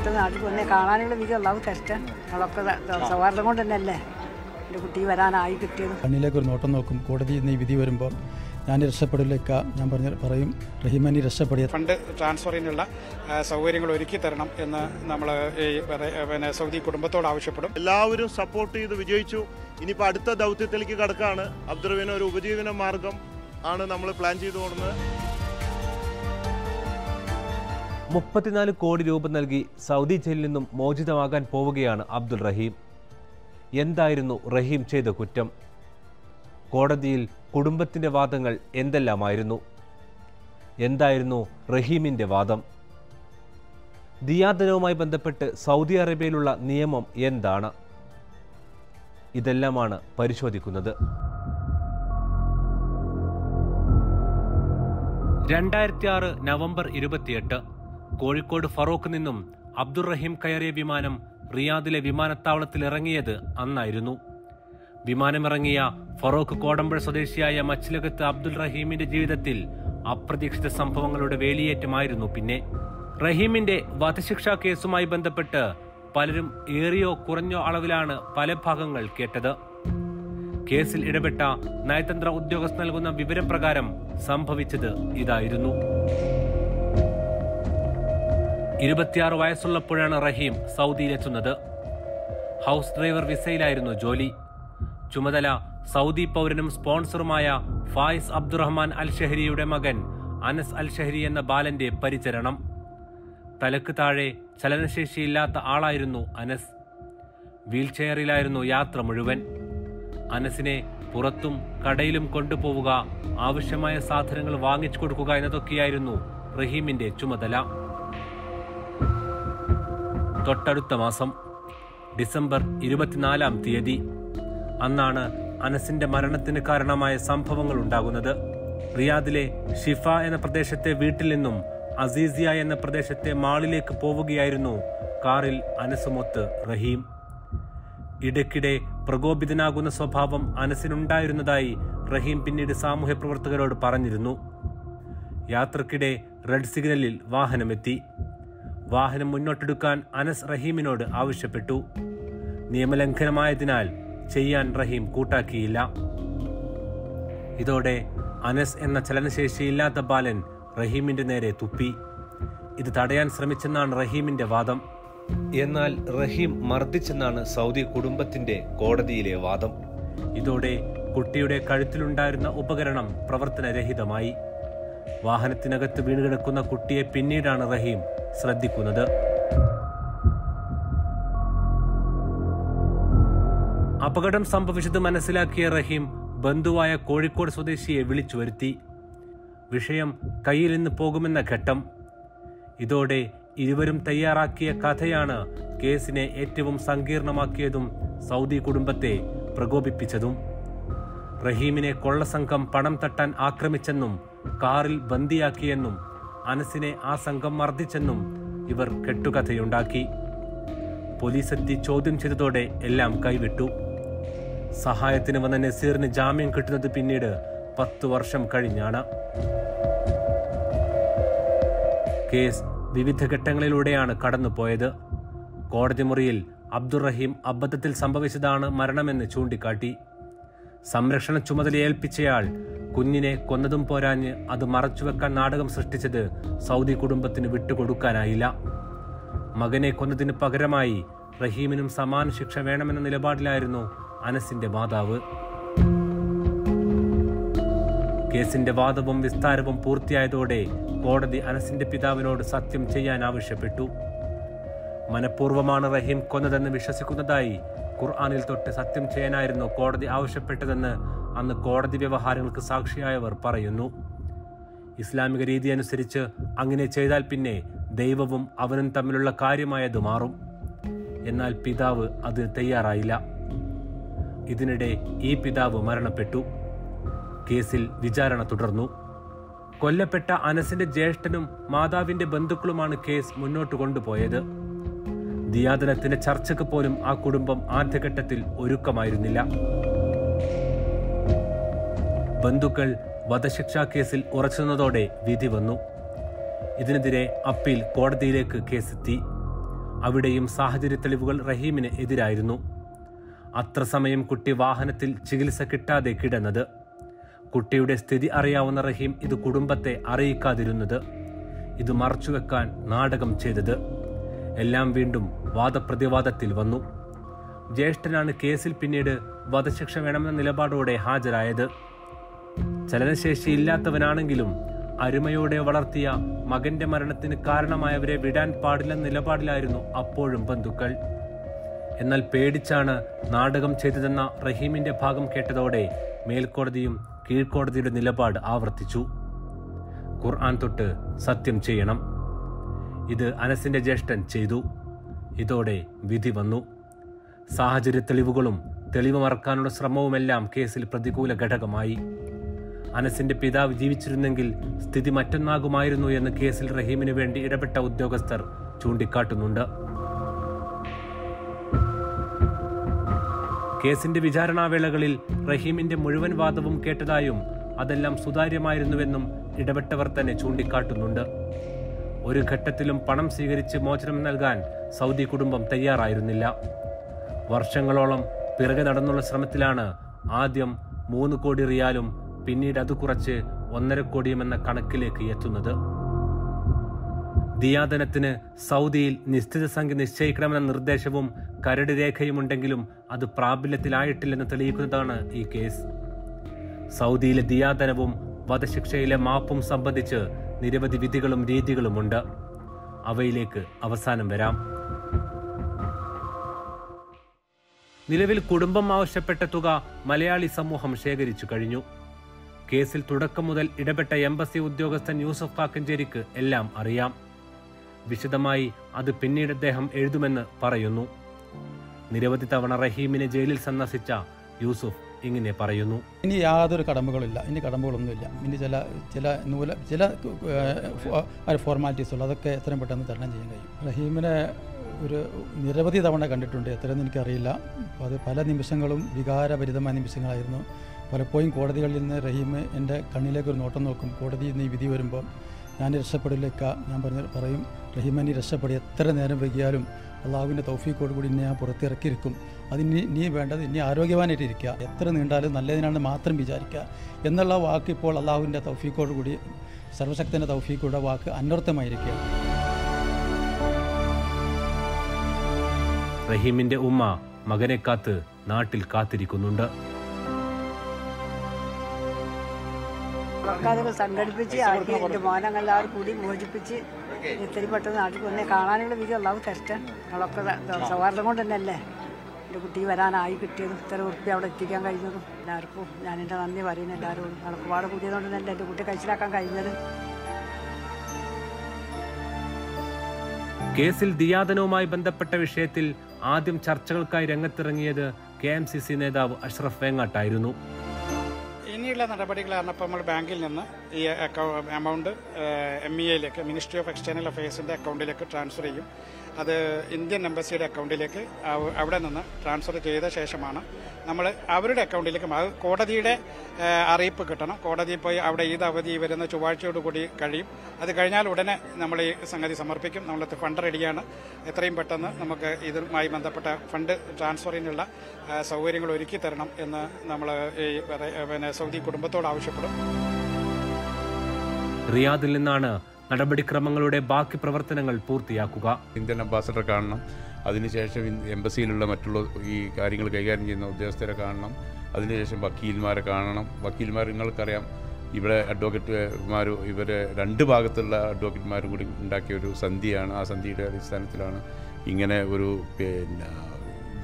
പെട്ടെന്ന് നാട്ടിൽ വന്നേ കാണാനുള്ള വിധം ഉള്ളാവും കഷ്ടം നമ്മളൊക്കെ സൗഹാർദ്ദം കൊണ്ട് തന്നെയല്ലേ എന്റെ കുട്ടി വരാനായി കിട്ടിയത്. കണ്ണിലേക്ക് ഒരു നോട്ടം നോക്കും. കോടതി ഈ വിധി വരുമ്പോൾ ഞാൻ രക്ഷപ്പെടില്ലേക്ക ഞാൻ പറഞ്ഞ പറയും റഹീമനി രക്ഷപ്പെടുക. ഫണ്ട് ട്രാൻസ്ഫറിനുള്ള സൗകര്യങ്ങൾ ഒരുക്കി തരണം എന്ന് നമ്മൾ ഈ പിന്നെ സൗദി കുടുംബത്തോട് ആവശ്യപ്പെടും. എല്ലാവരും സപ്പോർട്ട് ചെയ്ത് വിജയിച്ചു. ഇനിയിപ്പോൾ അടുത്ത ദൗത്യത്തിലേക്ക് കടക്കാണ്. അബ്ദുറബിന് ഒരു ഉപജീവന മാർഗം ആണ് നമ്മൾ പ്ലാൻ ചെയ്തു കൊടുക്കുന്നത് മുപ്പത്തിനാല് കോടി രൂപ നൽകി സൗദി ജയിലിൽ നിന്നും മോചിതമാകാൻ പോവുകയാണ് അബ്ദുൾ റഹീം. എന്തായിരുന്നു റഹീം ചെയ്ത കുറ്റം? കോടതിയിൽ കുടുംബത്തിന്റെ വാദങ്ങൾ എന്തെല്ലാമായിരുന്നു? എന്തായിരുന്നു റഹീമിന്റെ വാദം? ദിയാദനവുമായി ബന്ധപ്പെട്ട് സൗദി അറേബ്യയിലുള്ള നിയമം എന്താണ്? ഇതെല്ലാമാണ് പരിശോധിക്കുന്നത്. രണ്ടായിരത്തി ആറ് നവംബർ ഇരുപത്തിയെട്ട് കോഴിക്കോട് ഫറോക്ക് നിന്നും അബ്ദുറഹീം കയറിയ വിമാനം റിയാദിലെ വിമാനത്താവളത്തിൽ ഇറങ്ങിയത് അന്നായിരുന്നു. വിമാനമിറങ്ങിയ ഫറോക്ക് കോടമ്പുഴ സ്വദേശിയായ മച്ചിലകത്ത് അബ്ദുൽ റഹീമിന്റെ ജീവിതത്തിൽ അപ്രതീക്ഷിത സംഭവങ്ങളുടെ വേലിയേറ്റമായിരുന്നു പിന്നെ. റഹീമിന്റെ വധശിക്ഷാ കേസുമായി ബന്ധപ്പെട്ട് പലരും ഏറിയോ കുറഞ്ഞോ അളവിലാണ് പല ഭാഗങ്ങൾ കേട്ടത്. കേസിൽ ഇടപെട്ട നയതന്ത്ര ഉദ്യോഗസ്ഥർ നൽകുന്ന വിവരപ്രകാരം സംഭവിച്ചത് ഇതായിരുന്നു. ഇരുപത്തിയാറ് വയസ്സുള്ളപ്പോഴാണ് റഹീം സൗദിയിലെത്തുന്നത്. ഹൗസ് ഡ്രൈവർ വിസയിലായിരുന്നു ജോലി. ചുമതല സൗദി പൗരനും സ്പോൺസറുമായ ഫായിസ് അബ്ദുറഹ്മാൻ അൽ ഷെഹരിയുടെ മകൻ അനസ് അൽ ഷെഹരി എന്ന ബാലന്റെ പരിചരണം. തലക്ക് താഴെ ചലനശേഷിയില്ലാത്ത ആളായിരുന്നു അനസ്. വീൽചെയറിലായിരുന്നു യാത്ര മുഴുവൻ. അനസിനെ പുറത്തും കടയിലും കൊണ്ടുപോവുക ആവശ്യമായ സാധനങ്ങൾ വാങ്ങിച്ചു കൊടുക്കുക എന്നതൊക്കെയായിരുന്നു റഹീമിന്റെ ചുമതല. തൊട്ടടുത്ത മാസം ഡിസംബർ ഇരുപത്തിനാലാം തീയതി അന്നാണ് അനസിന്റെ മരണത്തിന് കാരണമായ സംഭവങ്ങൾ ഉണ്ടാകുന്നത്. റിയാദിലെ ഷിഫ എന്ന പ്രദേശത്തെ വീട്ടിൽ നിന്നും അസീസിയ എന്ന പ്രദേശത്തെ മാളിലേക്ക് പോവുകയായിരുന്നു കാറിൽ അനസുമൊത്ത് റഹീം. ഇടയ്ക്കിടെ പ്രകോപിതനാകുന്ന സ്വഭാവം അനസിനുണ്ടായിരുന്നതായി റഹീം പിന്നീട് സാമൂഹ്യ പ്രവർത്തകരോട് പറഞ്ഞിരുന്നു. യാത്രക്കിടെ റെഡ് സിഗ്നലിൽ വാഹനമെത്തി. വാഹനം മുന്നോട്ടെടുക്കാൻ അനസ് റഹീമിനോട് ആവശ്യപ്പെട്ടു. നിയമലംഘനമായതിനാൽ ചെയ്യാൻ റഹീം കൂട്ടാക്കിയില്ല. ഇതോടെ അനസ് എന്ന ചലനശേഷിയില്ലാത്ത ബാലൻ റഹീമിന്റെ നേരെ തുപ്പി. ഇത് തടയാൻ ശ്രമിച്ചെന്നാണ് റഹീമിന്റെ വാദം. എന്നാൽ റഹീം മർദ്ദിച്ചെന്നാണ് സൗദി കുടുംബത്തിന്റെ കോടതിയിലെ വാദം. ഇതോടെ കുട്ടിയുടെ കഴുത്തിലുണ്ടായിരുന്ന ഉപകരണം പ്രവർത്തനരഹിതമായി. വാഹനത്തിനകത്ത് വീണുകിടക്കുന്ന കുട്ടിയെ പിന്നീടാണ് റഹീം ശ്രദ്ധിക്കുന്നത്. അപകടം സംഭവിച്ചത് മനസ്സിലാക്കിയ റഹീം ബന്ധുവായ കോഴിക്കോട് സ്വദേശിയെ വിളിച്ചു വരുത്തി വിഷയം കയ്യിൽ നിന്ന് പോകുമെന്ന ഘട്ടം. ഇതോടെ ഇരുവരും തയ്യാറാക്കിയ കഥയാണ് കേസിനെ ഏറ്റവും സങ്കീർണമാക്കിയതും സൗദി കുടുംബത്തെ പ്രകോപിപ്പിച്ചതും. റഹീമിനെ കൊള്ളസംഘം പണം തട്ടാൻ ആക്രമിച്ചെന്നും കാറിൽ ബന്ദിയാക്കിയെന്നും അനസിനെ ആ സംഘം മർദ്ദിച്ചെന്നും ഇവർ കെട്ടുകഥയുണ്ടാക്കി. പോലീസെത്തി ചോദ്യം ചെയ്തതോടെ എല്ലാം കൈവിട്ടു. സഹായത്തിന് വന്ന നസീറിന് ജാമ്യം കിട്ടുന്നത് പിന്നീട് പത്തു വർഷം കഴിഞ്ഞാണ്. കേസ് വിവിധ ഘട്ടങ്ങളിലൂടെയാണ് കടന്നുപോയത്. കോടതി മുറിയിൽ അബ്ദുറഹീം അബദ്ധത്തിൽ സംഭവിച്ചതാണ് മരണമെന്ന് ചൂണ്ടിക്കാട്ടി. സംരക്ഷണ ചുമതല ഏൽപ്പിച്ചയാൾ കുഞ്ഞിനെ കൊന്നതും പോരാഞ്ഞ് അത് മറച്ചുവെക്കാൻ നാടകം സൃഷ്ടിച്ചത് സൗദി കുടുംബത്തിന് വിട്ടുകൊടുക്കാനായില്ല. മകനെ കൊന്നതിന് പകരമായി റഹീമിനും സമാന ശിക്ഷ വേണമെന്ന നിലപാടിലായിരുന്നു അനസിന്റെ മാതാവ്. കേസിന്റെ വാദവും വിസ്താരവും പൂർത്തിയായതോടെ കോടതി അനസിന്റെ പിതാവിനോട് സത്യം ചെയ്യാൻ ആവശ്യപ്പെട്ടു. മനഃപൂർവമാണ് റഹീം കൊന്നതെന്ന് വിശ്വസിക്കുന്നതായി ഖുർആാനിൽ തൊട്ട് സത്യം ചെയ്യാനായിരുന്നു കോടതി ആവശ്യപ്പെട്ടതെന്ന് അന്ന് കോടതി വ്യവഹാരങ്ങൾക്ക് സാക്ഷിയായവർ പറയുന്നു. ഇസ്ലാമിക രീതി അനുസരിച്ച് അങ്ങനെ ചെയ്താൽ പിന്നെ ദൈവവും അവനും തമ്മിലുള്ള കാര്യമായത് മാറും. എന്നാൽ പിതാവ് അത് തയ്യാറായില്ല. ഇതിനിടെ ഈ പിതാവ് മരണപ്പെട്ടു. കേസിൽ വിചാരണ തുടർന്നു. കൊല്ലപ്പെട്ട അനസിന്റെ ജ്യേഷ്ഠനും മാതാവിന്റെ ബന്ധുക്കളുമാണ് കേസ് മുന്നോട്ട് കൊണ്ടുപോയത്. ദിയാദനത്തിന്റെ ചർച്ചയ്ക്ക് പോലും ആ കുടുംബം ആദ്യഘട്ടത്തിൽ ഒരുക്കമായിരുന്നില്ല. ബന്ധുക്കൾ വധശിക്ഷാ കേസിൽ ഉറച്ചുനിന്നതോടെ വിധി വന്നു. ഇതിനെതിരെ അപ്പീൽ കോടതിയിലേക്ക് കേസെത്തി. അവിടെയും സാഹചര്യ തെളിവുകൾ റഹീമിന് എതിരായിരുന്നു. അത്ര സമയം കുട്ടി വാഹനത്തിൽ ചികിത്സ കിട്ടാതെ കിടന്നത്. കുട്ടിയുടെ സ്ഥിതി അറിയാവുന്ന റഹീം ഇത് കുടുംബത്തെ അറിയിക്കാതിരുന്നത്. ഇത് മറച്ചുവെക്കാൻ നാടകം ചെയ്തത്. എല്ലാം വീണ്ടും വാദപ്രതിവാദത്തിൽ വന്നു. ജ്യേഷ്ഠനാണ് കേസിൽ പിന്നീട് വധശിക്ഷ വേണമെന്ന നിലപാടോടെ ഹാജരായത്. ചലനശേഷിയില്ലാത്തവനാണെങ്കിലും അരുമയോടെ വളർത്തിയ മകന്റെ മരണത്തിന് കാരണമായവരെ വിടാൻ പാടില്ലെന്ന നിലപാടിലായിരുന്നു അപ്പോഴും ബന്ധുക്കൾ. എന്നാൽ പേടിച്ചാണ് നാടകം ചെയ്തതെന്ന റഹീമിന്റെ ഭാഗം കേട്ടതോടെ മേൽക്കോടതിയും കീഴ്ക്കോടതിയുടെ നിലപാട് ആവർത്തിച്ചു. ഖുർആൻ തൊട്ട് സത്യം ചെയ്യണം. ഇത് അനസിന്റെ ജ്യേഷ്ഠൻ ചെയ്തു. ഇതോടെ വിധി വന്നു. സാഹചര്യ തെളിവുകളും തെളിവ് മറക്കാനുള്ള ശ്രമവുമെല്ലാം കേസിൽ പ്രതികൂല ഘടകമായി. അനസിന്റെ പിതാവ് ജീവിച്ചിരുന്നെങ്കിൽ സ്ഥിതി മറ്റൊന്നാകുമായിരുന്നു എന്ന് കേസിൽ റഹീമിന് വേണ്ടി ഇടപെട്ട ഉദ്യോഗസ്ഥർ ചൂണ്ടിക്കാട്ടുന്നുണ്ട്. കേസിന്റെ വിചാരണാവേളകളിൽ റഹീമിന്റെ മുഴുവൻ വാദവും കേട്ടതായും അതെല്ലാം സുതാര്യമായിരുന്നുവെന്നും ഇടപെട്ടവർ തന്നെ ചൂണ്ടിക്കാട്ടുന്നുണ്ട്. ഒരു ഘട്ടത്തിലും പണം സ്വീകരിച്ച് മോചനം നൽകാൻ സൗദി കുടുംബം തയ്യാറായിരുന്നില്ല. വർഷങ്ങളോളം പിറകെ നടന്നുള്ള ശ്രമത്തിലാണ് ആദ്യം മൂന്ന് കോടി റിയാലും പിന്നീട് അത് കുറച്ച് ഒന്നര കോടിയുമെന്ന കണക്കിലേക്ക് എത്തുന്നത്. ദിയാദനത്തിന് സൗദിയിൽ നിശ്ചിത സംഖ്യ നിശ്ചയിക്കണമെന്ന നിർദ്ദേശവും കരട് രേഖയുമുണ്ടെങ്കിലും അത് പ്രാബല്യത്തിലായിട്ടില്ലെന്ന് തെളിയിക്കുന്നതാണ് ഈ കേസ്. സൗദിയിലെ ദിയാദനവും വധശിക്ഷയിലെ മാപ്പും സംബന്ധിച്ച് നിരവധി വിധികളും രീതികളുമുണ്ട്. അവയിലേക്ക് അവസാനം വരാം. നിലവിൽ കുടുംബം ആവശ്യപ്പെട്ട തുക മലയാളി സമൂഹം ശേഖരിച്ചു കഴിഞ്ഞു. കേസിൽ തുടക്കം മുതൽ ഇടപെട്ട എംബസി ഉദ്യോഗസ്ഥൻ യൂസഫ് കാക്കഞ്ചേരിക്ക് എല്ലാം അറിയാം. വിശദമായി അത് പിന്നീട് അദ്ദേഹം എഴുതുമെന്ന് പറയുന്നു. നിരവധി തവണ റഹീമിനെ ജയിലിൽ സന്ദർശിച്ച യൂസുഫ് ഇങ്ങനെ പറയുന്നു. ഇനി യാതൊരു കടമ്പകളില്ല ഇനി കടമ്പകളൊന്നുമില്ല. ഇനി ചില ചില നൂല ചില ഫോർമാലിറ്റീസ് ഉള്ളു അതൊക്കെ എത്രയും പെട്ടെന്ന് തരണം ചെയ്യാൻ കഴിയും. റഹീമിനെ ഒരു നിരവധി തവണ കണ്ടിട്ടുണ്ട്. എത്രയെന്ന് എനിക്കറിയില്ല. അത് പല നിമിഷങ്ങളും വികാരഭരിതമായ നിമിഷങ്ങളായിരുന്നു. പലപ്പോഴും കോടതികളിൽ നിന്ന് റഹീം എന്റെ കണ്ണിലേക്ക് ഒരു നോട്ടം നോക്കും. കോടതിയിൽ നിന്ന് ഈ വിധി വരുമ്പോൾ ഞാൻ രക്ഷപ്പെടില്ലേക്ക? ഞാൻ പറഞ്ഞ പറയും റഹീമ നീ രക്ഷപ്പെടും. എത്ര നേരം വൈകിയാലും അള്ളാഹുവിന്റെ തൗഫീക്കോട് കൂടി ഞാൻ പുറത്തിറക്കിയിരിക്കും. അതിന് നീ വേണ്ടത് ഇനി ആരോഗ്യവാനായിട്ട് ഇരിക്കുക. എത്ര നീണ്ടാലും നല്ലതിനാണ് മാത്രം വിചാരിക്കുക. എന്നുള്ള വാക്ക് ഇപ്പോൾ അള്ളാഹുവിന്റെ തൗഫീക്കോട് കൂടി സർവശക്തന്റെ തൗഫീക്കോടെ വാക്ക് അനർത്ഥമായിരിക്കുക റഹീമിന്റെ ഉമ്മ മകനെ കാത്ത് നാട്ടിൽ കാത്തിരിക്കുന്നുണ്ട്. ആൾക്കാരൊക്കെ സംഘടിപ്പിച്ച് ആക്കി എന്റെ മോനങ്ങളെല്ലാവരും കൂടി മോചിപ്പിച്ച് ഇത്തിരി പെട്ടെന്ന് നാട്ടിൽ വന്നേ കാണാനുള്ള വിധി ഉള്ളാവും തരട്ടെ ഞങ്ങളൊക്കെ ദ- സൗഹാർദ്ദം കൊണ്ട് തന്നെയല്ലേ? എന്റെ കുട്ടി വരാനായി കിട്ടിയതും. ഇത്ര ഉറപ്പി അവിടെ എത്തിക്കാൻ കഴിഞ്ഞതും. എല്ലാവർക്കും ഞാൻ എന്റെ നന്ദി പറയുന്നു എല്ലാവരോടും. നടക്കുപാട് പാട് കൂടിയതുകൊണ്ട് തന്നെ എന്റെ കുട്ടി കഴിച്ചിലാക്കാൻ കഴിഞ്ഞത്. കേസിൽ ദിയാദനവുമായി ബന്ധപ്പെട്ട വിഷയത്തിൽ ആദ്യം ചർച്ചകൾക്കായി രംഗത്തിറങ്ങിയത് കെ എം സി സി നേതാവ് അഷ്റഫ് വേങ്ങാട്ടായിരുന്നു. ഇനിയുള്ള നടപടികളാണ് ഇപ്പോൾ നമ്മൾ ബാങ്കിൽ നിന്ന് ഈ അക്കൗ- എമൗണ്ട് എം ഇ എയിലേക്ക് മിനിസ്ട്രി ഓഫ് എക്സ്റ്റേണൽ അഫയേഴ്സിന്റെ അക്കൗണ്ടിലേക്ക് ട്രാൻസ്ഫർ ചെയ്യും. അത് ഇന്ത്യൻ എംബസിയുടെ അക്കൗണ്ടിലേക്ക് അവ- അവിടെ നിന്ന് ട്രാൻസ്ഫർ ചെയ്ത ശേഷമാണ് നമ്മൾ അവരുടെ അക്കൗണ്ടിലേക്ക് അത് കോടതിയുടെ അറിയിപ്പ് കിട്ടണം. കോടതിയിൽ പോയി അവിടെ ഈദ് അവധി വരുന്ന ചൊവ്വാഴ്ചയോടുകൂടി കഴിയും. അത് കഴിഞ്ഞാൽ ഉടനെ നമ്മൾ ഈ സംഗതി സമർപ്പിക്കും. നമ്മൾ ഫണ്ട് റെഡിയാണ്. എത്രയും പെട്ടെന്ന് നമുക്ക് ഇതുമായി ബന്ധപ്പെട്ട ഫണ്ട് ട്രാൻസ്ഫറിനുള്ള സൗകര്യങ്ങൾ ഒരുക്കി തരണം എന്ന് നമ്മൾ ഈ പിന്നെ സൗദി കുടുംബത്തോട് ആവശ്യപ്പെടും. റിയാദിൽ നിന്നാണ് നടപടിക്രമങ്ങളുടെ ബാക്കി പ്രവർത്തനങ്ങൾ പൂർത്തിയാക്കുക. ഇന്ത്യൻ അംബാസഡർ കാണണം. അതിനുശേഷം എംബസിയിലുള്ള മറ്റുള്ള ഈ കാര്യങ്ങൾ കൈകാര്യം ചെയ്യുന്ന ഉദ്യോഗസ്ഥരെ കാണണം. അതിനുശേഷം വക്കീൽമാരെ കാണണം. വക്കീൽമാർ നിങ്ങൾക്കറിയാം ഇവിടെ അഡ്വക്കേറ്റുമാർ ഇവരെ രണ്ട് ഭാഗത്തുള്ള അഡ്വക്കേറ്റുമാരും കൂടി ഉണ്ടാക്കിയ ഒരു സന്ധിയാണ്. ആ സന്ധിയുടെ അടിസ്ഥാനത്തിലാണ് ഇങ്ങനെ ഒരു പിന്നെ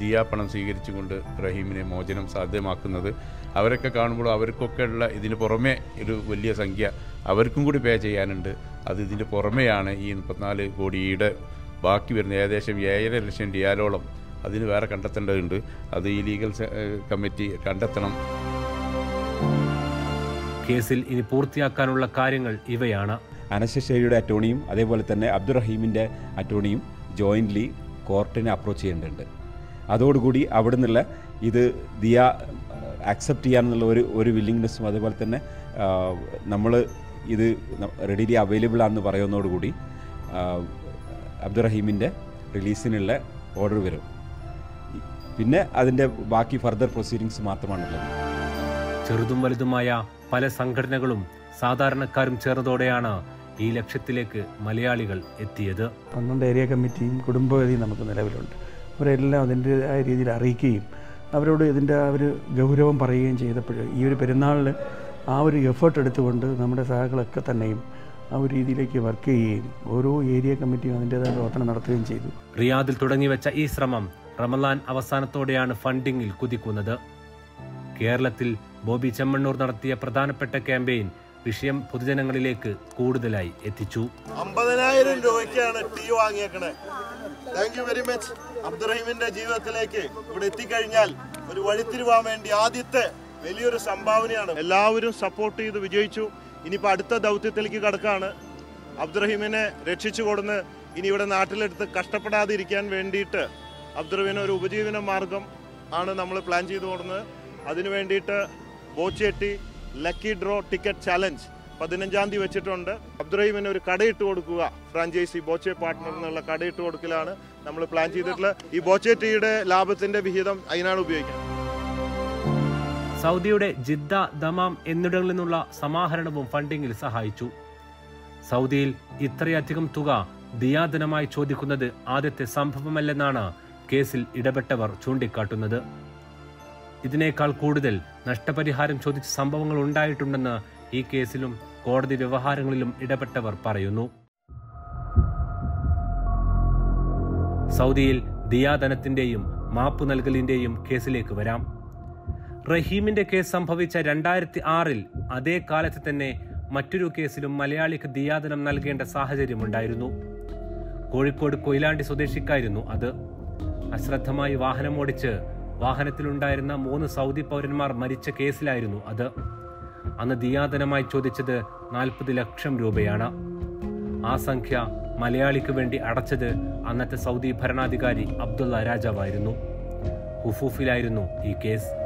ദിയാപ്പണം പണം സ്വീകരിച്ചുകൊണ്ട് റഹീമിനെ മോചനം സാധ്യമാക്കുന്നത്. അവരൊക്കെ കാണുമ്പോൾ അവർക്കൊക്കെ ഉള്ള ഇതിന് പുറമേ ഒരു വലിയ സംഖ്യ അവർക്കും കൂടി പേ ചെയ്യാനുണ്ട്. അത് ഇതിന്റെ പുറമെയാണ് ഈ മുപ്പത്തിനാല് കോടിയുടെ ബാക്കി വരുന്ന ഏകദേശം ഏഴര ലക്ഷം റിയാലോളം അതിന് വേറെ കണ്ടെത്തേണ്ടതുണ്ട്. അത് ഈ ലീഗൽ കമ്മിറ്റി കണ്ടെത്തണം. കേസിൽ ഇനി പൂർത്തിയാക്കാനുള്ള കാര്യങ്ങൾ ഇവയാണ്. അനശ്ശേരിയുടെ അറ്റോണിയും അതേപോലെ തന്നെ അബ്ദുറഹീമിന്റെ അറ്റോണിയും ജോയിന്റ്ലി കോർട്ടിനെ അപ്രോച്ച് ചെയ്യേണ്ടതുണ്ട്. അതോടുകൂടി അവിടെ നിന്നുള്ള ഇത് ദിയ ആക്സെപ്റ്റ് ചെയ്യാമെന്നുള്ള ഒരു ഒരു വില്ലിങ്നെസ്സും അതേപോലെ തന്നെ നമ്മൾ ഇത് റെഡിലി അവൈലബിൾ ആണെന്ന് പറയുന്നതോടുകൂടി അബ്ദുറഹീമിന്റെ റിലീസിനുള്ള ഓർഡർ വരും. പിന്നെ അതിന്റെ ബാക്കി ഫർദർ പ്രൊസീഡിങ്സ് മാത്രമാണുള്ളത്. ചെറുതും വലുതുമായ പല സംഘടനകളും സാധാരണക്കാരും ചേർന്നതോടെയാണ് ഈ ലക്ഷ്യത്തിലേക്ക് മലയാളികൾ എത്തിയത്. പന്ത്രണ്ട് ഏരിയ കമ്മിറ്റിയും കുടുംബവേദിയും നമുക്ക് നിലവിലുണ്ട്. അവരെല്ലാം അതിന്റെതായ രീതിയിൽ അറിയിക്കുകയും അവരോട് ഇതിന്റെ ആ ഒരു ഗൗരവം പറയുകയും ചെയ്തപ്പോൾ ഈ ഒരു പെരുന്നാളിൽ ആ ഒരു എഫേർട്ട് എടുത്തുകൊണ്ട് നമ്മുടെ സഹകളൊക്കെ തന്നെയും ആ ഒരു രീതിയിലേക്ക് വർക്ക് ചെയ്യുകയും ഓരോ ഏരിയ കമ്മിറ്റിയും അതിന്റെതായ പ്രവർത്തനം നടത്തുകയും ചെയ്തു. റിയാദിൽ തുടങ്ങിവെച്ച ഈ ശ്രമം റമലാൻ അവസാനത്തോടെയാണ് ഫണ്ടിങ്ങിൽ കുതിക്കുന്നത്. കേരളത്തിൽ ബോബി ചെമ്മണ്ണൂർ നടത്തിയ പ്രധാനപ്പെട്ട ക്യാമ്പയിൻ വിഷയം പൊതുജനങ്ങളിലേക്ക് കൂടുതലായി എത്തിച്ചു. അമ്പതിനായിരം രൂപയ്ക്കാണ് ടീ വാങ്ങിയേക്കണേ. താങ്ക് യു വെരി മച്ച് അബ്ദുറഹീമിന്റെ ജീവിതത്തിലേക്ക് ഇവിടെ എത്തിക്കഴിഞ്ഞാൽ ഒരു വഴിത്തിരിവാൻ വേണ്ടി ആദ്യത്തെ വലിയൊരു സംഭാവനയാണ്. എല്ലാവരും സപ്പോർട്ട് ചെയ്ത് വിജയിച്ചു. ഇനിയിപ്പോൾ അടുത്ത ദൗത്യത്തിലേക്ക് കടക്കാണ്. അബ്ദുറഹീമിനെ രക്ഷിച്ചു കൊടുന്ന് ഇനി ഇവിടെ നാട്ടിലെടുത്ത് കഷ്ടപ്പെടാതിരിക്കാൻ വേണ്ടിയിട്ട് അബ്ദുറഹീമിന് ഒരു ഉപജീവന മാർഗം ആണ് നമ്മൾ പ്ലാൻ ചെയ്തു കൊടുന്നത്. അതിനു വേണ്ടിയിട്ട് Boche tea lucky draw ticket challenge പതിനഞ്ചാം തീയതി വെച്ചിട്ടുണ്ട്. അബ്ദുറഹീമിന് ഒരു കടയിട്ട് കൊടുക്കുക. ഫ്രാഞ്ചൈസി ബോച്ചെ പാർട്ട്ണർ എന്നുള്ള കടയിട്ട് കൊടുക്കലാണ് നമ്മൾ പ്ലാൻ ചെയ്തിട്ടുള്ളത്. ഈ ബോച്ചെ ടീയുടെ ലാഭത്തിന്റെ വിഹിതം അതിനാണ് ഉപയോഗിക്കുന്നത്. സൗദിയുടെ ജിദ്ദ ദമാം എന്നിടങ്ങളിൽ നിന്നുള്ള സമാഹരണവും ഫണ്ടിങ്ങിൽ സഹായിച്ചു. സൗദിയിൽ ഇത്രയധികം തുക ദിയാദനമായി ചോദിക്കുന്നത് ആദ്യത്തെ സംഭവമല്ലെന്നാണ് കേസിൽ ഇടപെട്ടവർ ചൂണ്ടിക്കാട്ടുന്നത്. ഇതിനേക്കാൾ കൂടുതൽ നഷ്ടപരിഹാരം ചോദിച്ച സംഭവങ്ങൾ ഉണ്ടായിട്ടുണ്ടെന്ന് ഈ കേസിലും കോടതി വ്യവഹാരങ്ങളിലും ഇടപെട്ടവർ പറയുന്നു. സൗദിയിൽ ദിയാദനത്തിന്റെയും മാപ്പ് നൽകലിന്റെയും കേസിലേക്ക് വരാം. റഹീമിന്റെ കേസ് സംഭവിച്ച രണ്ടായിരത്തി ആറിൽ അതേ കാലത്ത് തന്നെ മറ്റൊരു കേസിലും മലയാളിക്ക് ദിയാദനം നൽകേണ്ട സാഹചര്യമുണ്ടായിരുന്നു. കോഴിക്കോട് കൊയിലാണ്ടി സ്വദേശിക്കായിരുന്നു അത്. അശ്രദ്ധമായി വാഹനമോടിച്ച് വാഹനത്തിലുണ്ടായിരുന്ന മൂന്ന് സൗദി പൗരന്മാർ മരിച്ച കേസിലായിരുന്നു അത്. അന്ന് ദിയാദനമായി ചോദിച്ചത് നാൽപ്പത് ലക്ഷം രൂപയാണ്. ആ സംഖ്യ മലയാളിക്ക് വേണ്ടി അടച്ചത് അന്നത്തെ സൗദി ഭരണാധികാരി അബ്ദുള്ള രാജാവായിരുന്നു. ഹുഫൂഫിലായിരുന്നു ഈ കേസ്.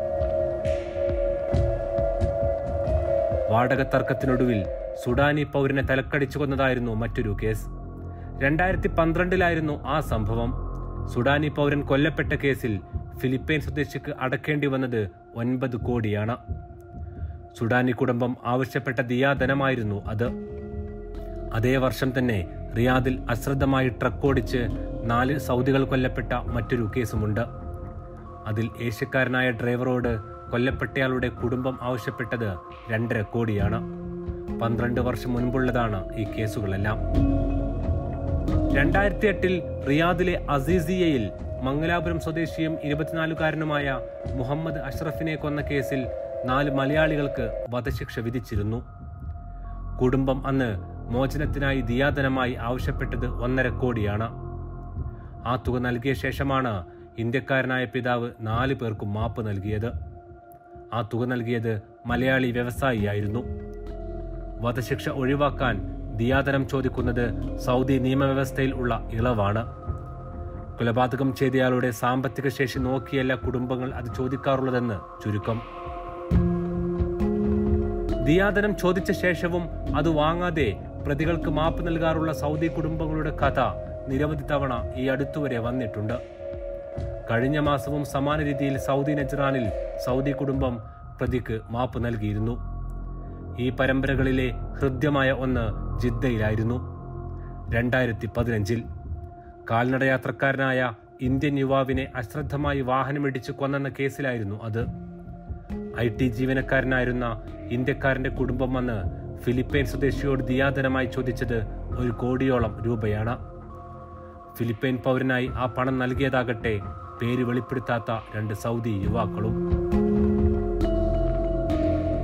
വാടക തർക്കത്തിനൊടുവിൽ സുഡാനി പൗരനെ തലക്കടിച്ചു കൊന്നതായിരുന്നു മറ്റൊരു കേസ്. രണ്ടായിരത്തി പന്ത്രണ്ടിലായിരുന്നു ആ സംഭവം. സുഡാനി പൗരൻ കൊല്ലപ്പെട്ട കേസിൽ ഫിലിപ്പൈൻ സ്വദേശിക്ക് അടക്കേണ്ടി വന്നത് ഒൻപത് കോടിയാണ്. സുഡാനി കുടുംബം ആവശ്യപ്പെട്ട ദിയാധനമായിരുന്നു അത്. അതേ വർഷം തന്നെ റിയാദിൽ അശ്രദ്ധമായി ട്രക്ക് ഓടിച്ച് നാല് സൗദികൾ കൊല്ലപ്പെട്ട മറ്റൊരു കേസുമുണ്ട്. അതിൽ ഏഷ്യക്കാരനായ ഡ്രൈവറോട് കൊല്ലപ്പെട്ടയാളുടെ കുടുംബം ആവശ്യപ്പെട്ടത് രണ്ടര കോടിയാണ്. പന്ത്രണ്ട് വർഷം മുൻപുള്ളതാണ് ഈ കേസുകളെല്ലാം. രണ്ടായിരത്തി എട്ടിൽ റിയാദിലെ അസീസിയയിൽ മംഗലാപുരം സ്വദേശിയും ഇരുപത്തിനാലുകാരനുമായ മുഹമ്മദ് അഷ്റഫിനെ കൊന്ന കേസിൽ നാല് മലയാളികൾക്ക് വധശിക്ഷ വിധിച്ചിരുന്നു. കുടുംബം അന്ന് മോചനത്തിനായി ദിയാദനമായി ആവശ്യപ്പെട്ടത് ഒന്നര കോടിയാണ്. ആ തുക നൽകിയ ശേഷമാണ് ഇന്ത്യക്കാരനായ പിതാവ് നാല് പേർക്കും മാപ്പ് നൽകിയത്. ആ തുക നൽകിയത് മലയാളി വ്യവസായിയായിരുന്നു. വധശിക്ഷ ഒഴിവാക്കാൻ ദിയാദനം ചോദിക്കുന്നത് സൗദി നിയമവ്യവസ്ഥയിൽ ഉള്ള ഇളവാണ്. കൊലപാതകം ചെയ്തയാളുടെ സാമ്പത്തിക ശേഷി നോക്കിയല്ല കുടുംബങ്ങൾ അത് ചോദിക്കാറുള്ളതെന്ന് ചുരുക്കം. ദിയാദനം ചോദിച്ച ശേഷവും അത് വാങ്ങാതെ പ്രതികൾക്ക് മാപ്പ് നൽകാറുള്ള സൗദി കുടുംബങ്ങളുടെ കഥ നിരവധി തവണ ഈ അടുത്തുവരെ വന്നിട്ടുണ്ട്. കഴിഞ്ഞ മാസവും സമാന രീതിയിൽ സൗദി നജ്റാനിൽ സൗദി കുടുംബം പ്രതിക്ക് മാപ്പ് നൽകിയിരുന്നു. ഈ പരമ്പരകളിലെ ഹൃദ്യമായ ഒന്ന് ജിദ്ദയിലായിരുന്നു. രണ്ടായിരത്തി പതിനഞ്ചിൽ കാൽനടയാത്രക്കാരനായ ഇന്ത്യൻ യുവാവിനെ അശ്രദ്ധമായി വാഹനമിടിച്ച് കൊന്നെന്ന കേസിലായിരുന്നു അത്. ഐ ടി ജീവനക്കാരനായിരുന്ന ഇന്ത്യക്കാരന്റെ കുടുംബം വന്ന് ഫിലിപ്പൈൻ സ്വദേശിയോട് ദിയാദനമായി ചോദിച്ചത് ഒരു കോടിയോളം രൂപയാണ്. ഫിലിപ്പൈൻ പൗരനായി ആ പണം നൽകിയതാകട്ടെ പേര് വെളിപ്പെടുത്താത്ത രണ്ട് സൗദി യുവാക്കളും.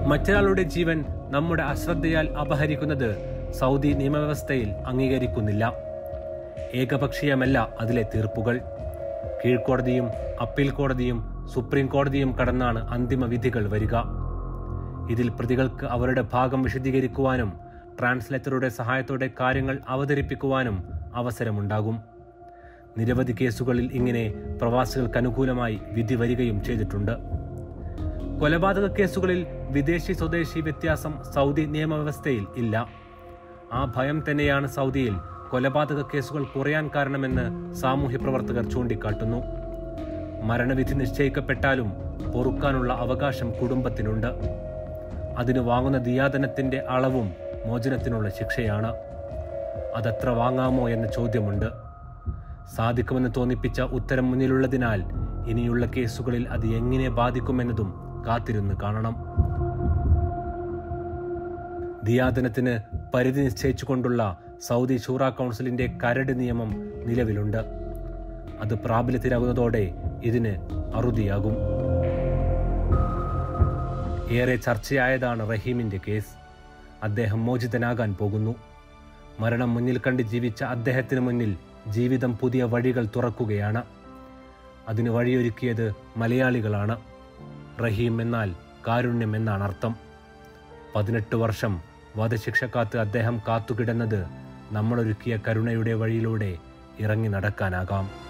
മറ്റൊരാളുടെ ജീവൻ നമ്മുടെ അശ്രദ്ധയാൽ അപഹരിക്കുന്നത് സൗദി നിയമവ്യവസ്ഥയിൽ അംഗീകരിക്കുന്നില്ല. ഏകപക്ഷീയമല്ല അതിലെ തീർപ്പുകൾ. കീഴ്ക്കോടതിയും അപ്പീൽ കോടതിയും സുപ്രീം കോടതിയും കടന്നാണ് അന്തിമ വിധികൾ വരിക. ഇതിൽ പ്രതികൾക്ക് അവരുടെ ഭാഗം വിശദീകരിക്കുവാനും ട്രാൻസ്ലേറ്ററുടെ സഹായത്തോടെ കാര്യങ്ങൾ അവതരിപ്പിക്കുവാനും അവസരമുണ്ടാകും. നിരവധി കേസുകളിൽ ഇങ്ങനെ പ്രവാസികൾക്ക് അനുകൂലമായി വിധി വരികയും ചെയ്തിട്ടുണ്ട്. കൊലപാതക കേസുകളിൽ വിദേശി സ്വദേശി വ്യത്യാസം സൗദി നിയമവ്യവസ്ഥയിൽ ഇല്ല. ആ ഭയം തന്നെയാണ് സൗദിയിൽ കൊലപാതക കേസുകൾ കുറയാൻ കാരണമെന്ന് സാമൂഹ്യ പ്രവർത്തകർ ചൂണ്ടിക്കാട്ടുന്നു. മരണവിധി നിശ്ചയിക്കപ്പെട്ടാലും പൊറുക്കാനുള്ള അവകാശം കുടുംബത്തിനുണ്ട്. അതിന് വാങ്ങുന്ന ദിയാദനത്തിന്റെ അളവും മോചനത്തിനുള്ള ശിക്ഷയാണ്. അതത്ര വാങ്ങാമോ എന്ന ചോദ്യമുണ്ട്. സാധിക്കുമെന്ന് തോന്നിപ്പിച്ച ഉത്തരം മുന്നിലുള്ളതിനാൽ ഇനിയുള്ള കേസുകളിൽ അത് എങ്ങനെ ബാധിക്കുമെന്നതും കാത്തിരുന്ന് കാണണം. ദിയാദനത്തിന് പരിധി നിശ്ചയിച്ചുകൊണ്ടുള്ള സൗദി ഷൂറ കൗൺസിലിന്റെ കരട് നിയമം നിലവിലുണ്ട്. അത് പ്രാബല്യത്തിലാകുന്നതോടെ ഇതിന് അറുതിയാകും. ഏറെ ചർച്ചയായതാണ് റഹീമിന്റെ കേസ്. അദ്ദേഹം മോചിതനാകാൻ പോകുന്നു. മരണം മുന്നിൽ കണ്ട് ജീവിച്ച അദ്ദേഹത്തിന് മുന്നിൽ ജീവിതം പുതിയ വഴികൾ തുറക്കുകയാണ്. അതിന് വഴിയൊരുക്കിയത് മലയാളികളാണ്. റഹീം എന്നാൽ കാരുണ്യം എന്നാണ് അർത്ഥം. പതിനെട്ട് വർഷം വധശിക്ഷ കാത്ത് അദ്ദേഹം കാത്തുകിടന്നത് നമ്മളൊരുക്കിയ കരുണയുടെ വഴിയിലൂടെ ഇറങ്ങി നടക്കാനാകാം.